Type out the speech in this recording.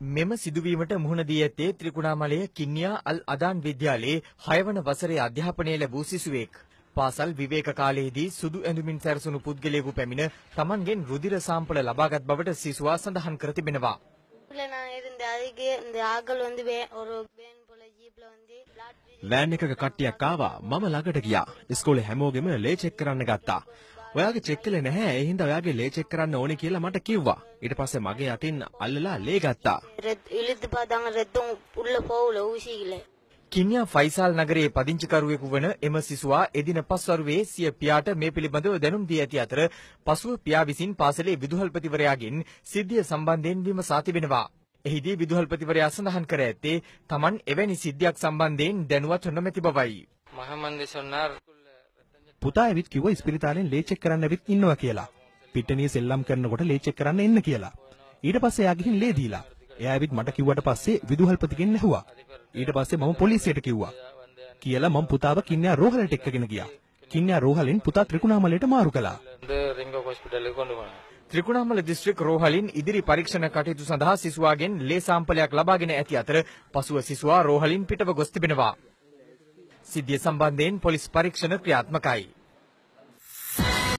මෙම සිදුවීමට මුහුණ දී ඇත්තේ ත්‍රිකුණාමලය කින්නියා අල් අදාන් විද්‍යාලයේ 6 වන වසරේ අධ්‍යාපනය ලැබූ සිසුවෙක්. පාසල් විවේක කාලයේදී සුදු ඇඳුමින් සැරසුණු පුද්ගලයෙකු පැමිණ තමන්ගෙන් රුධිර සාම්පල ලබාගත් බවට සිසුවා සඳහන් කර තිබෙනවා. වෑන් එකක කට්ටියක් ආවා මම ළඟට ගියා. ඉස්කෝලේ හැමෝගෙම ලේ චෙක් කරන්න ගත්තා. ඔයාගේ චෙක්කලේ නැහැ. ඒ හින්දා ඔයාගේ ලේ චෙක් කරන්න ඕනේ කියලා මට කිව්වා. ඊට පස්සේ මගේ අතින් අල්ලලා ලේ ගත්තා. කින්යා ෆයිසල් නගරයේ පදිංචිකරුවෙකු වන එම සිසුවා එදින පස්වරුවේ සිය පියාට මේ පිළිබඳව දැනුම් දී ඇති අතර පසුව පියා විසින් පාසලේ විදුහල්පතිවරයාගෙන් සිද්ධිය සම්බන්ධයෙන් විමසා තිබෙනවා. එහිදී විදුහල්පතිවරයා සඳහන් කර ඇත්තේ තමන් එවැනි සිද්ධියක් සම්බන්ධයෙන් දැනුවත් නොමැති බවයි. මහමන්දේ සොන්නාර් පුතා ඇවිත් කිව්වා ඉස්පිරිතාලෙන් ලේ චෙක් කරන්න ඇවිත් ඉන්නවා කියලා. පිට්ටනිය සෙල්ලම් කරනකොට ලේ චෙක් කරන්න එන්න කියලා. ඊට පස්සේ එයා ගිහින් ලේ දීලා. එයා ඇවිත් මට කිව්වට පස්සේ විදුහල්පතිගෙන් ඇහුවා. ඊට පස්සේ මම පොලිසියට කිව්වා. කියලා මම පුතාව කින්යා රෝහලට එක්කගෙන ගියා. කින්යා රෝහලෙන් පුතා ත්‍රිකුණාමලයට මාරු කළා. ත්‍රිකුණාමල දිස්ත්‍රික් රෝහලින් ඉදිරි පරීක්ෂණ කටයුතු සඳහා සිසුවාගෙන් ලේ සාම්පලයක් ලබාගෙන ඇති අතර පසුව සිසුවා රෝහලින් පිටව ගොස් තිබෙනවා. සිද්ධිය සම්බන්ධයෙන් පොලිස් පරීක්ෂණ ක්‍රියාත්මකයි.